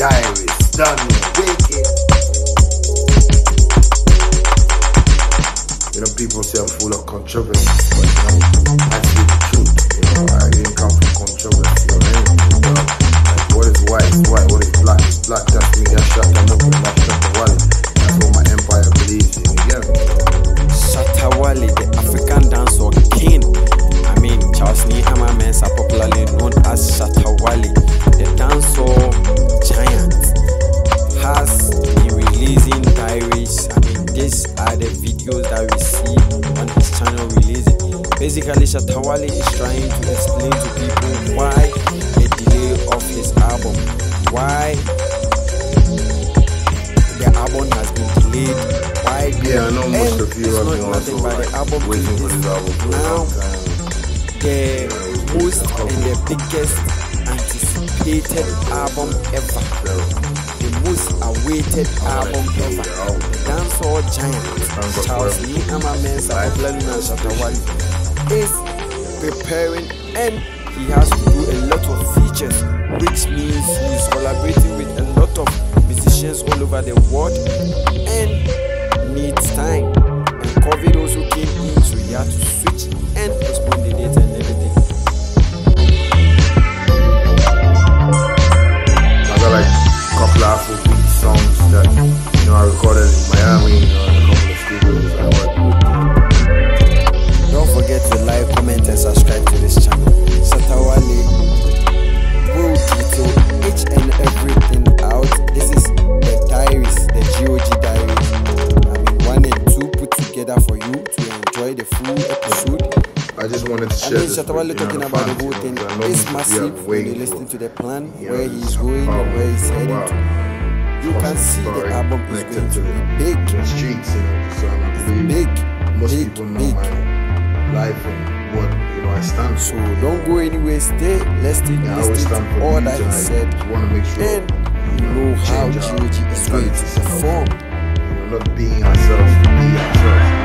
Diaries done wicked. You know, people say I'm full of controversy, but you know, I that's the truth. You know, I didn't come from controversy or anything. You know, like what is white is white, what is black is black. That's me. That's Shatta Movement. That's Shatta Wale. That's what my empire believes in. Yeah. get me? Shatta Wale, been delayed. Why yeah, I know most of you have not been nothing also but the like album waiting for is this album for a now long time. the most and the biggest anticipated album ever. The most awaited album ever. Dancehall giant Charles Lee Mensah, popularly known as Shatta is preparing and he has to do a lot of features, which means he's collaborating with a lot of musicians all over the world and needs time. And COVID also came in, so he had to switch and postpone the date and everything. I got like a couple of Afrobeat songs that you know I recorded in Miami, you know, to I share mean, this Shatawale with, you talking about the whole thing know, 'cause I know is massive when you listen to the plan, where he's going and where he's heading to. You can see the album is going to be big, the streets, you know, so I believe big, most big, people know big. life and what you know I stand So for. don't go anywhere, stay, let's take Yeah, I always listen stand to all that he said. want to make sure And you know how GOG is going to perform. not being ourselves to be ourselves.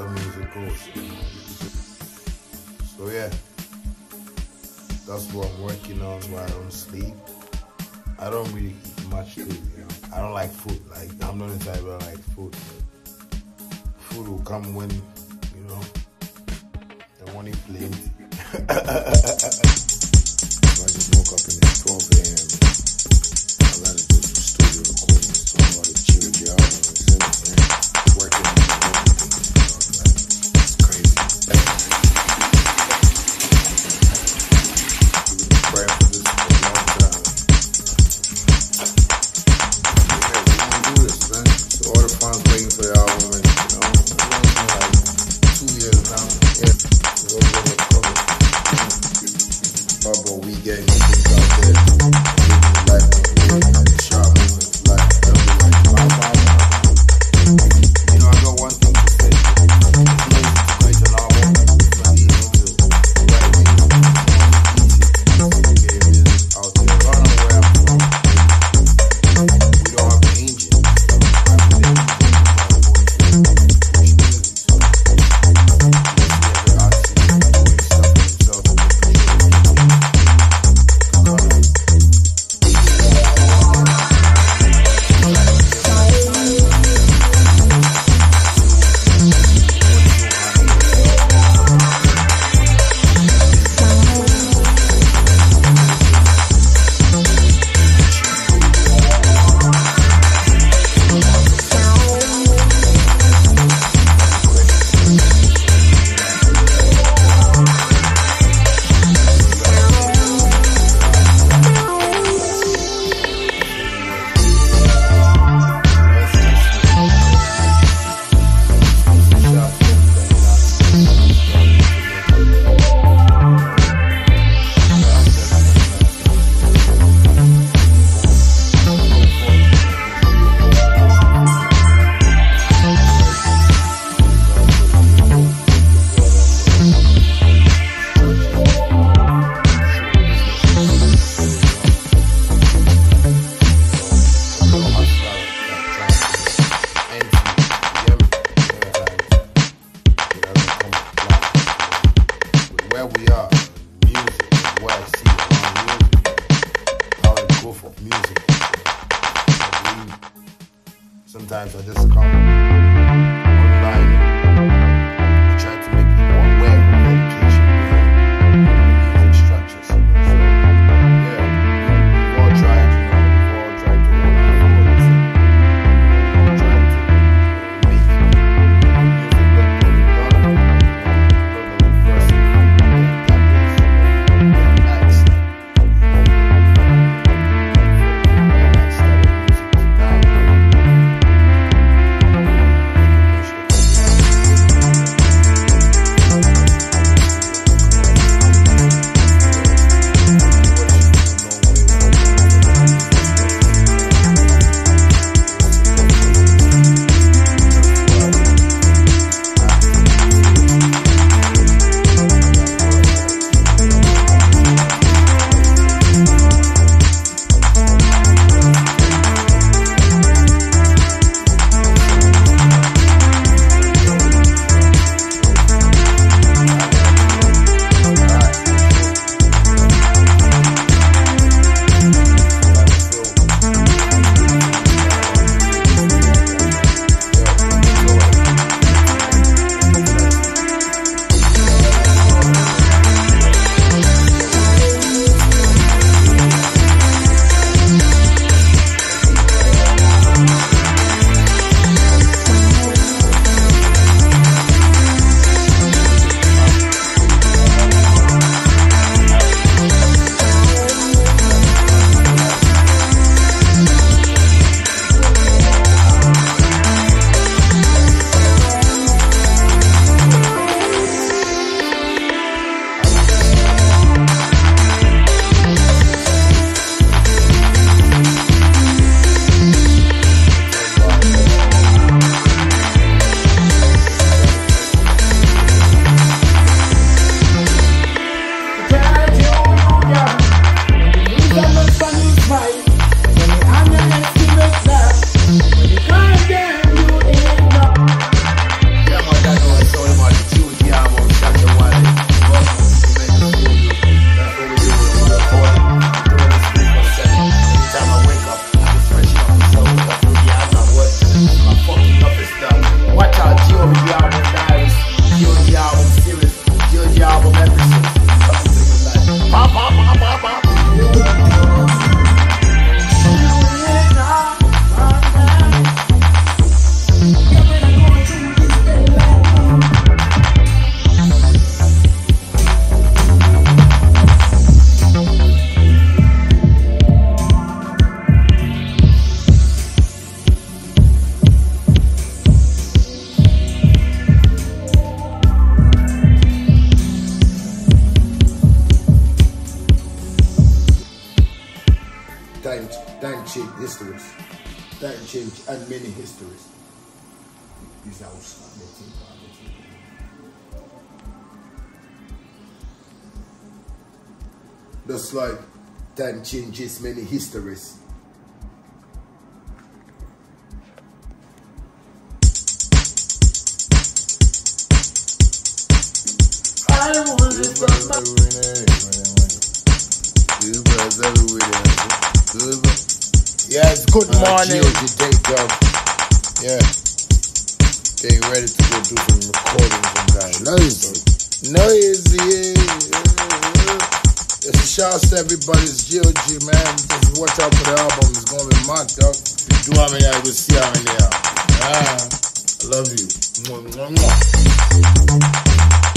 music course. So yeah, that's what I'm working on while I don't sleep. I don't really eat much food, you know. I don't like food. Like I'm not the type that like food. Food will come when, you know, the money plays. I just woke up in the 12 a.m. Game. me things this. Just like time changes many histories. I was Good vibes everywhere. Good vibes everywhere. Good vibes. Yes, good morning. GOG Yeah. Getting ready to go do some recordings and that. Noisy. Noisy. It's a shout out to everybody. It's GOG, man. Just watch out for the album. It's going to be dog. If you do have any, I will see how many are. Ah, I love you. Mwah, mwah, mwah.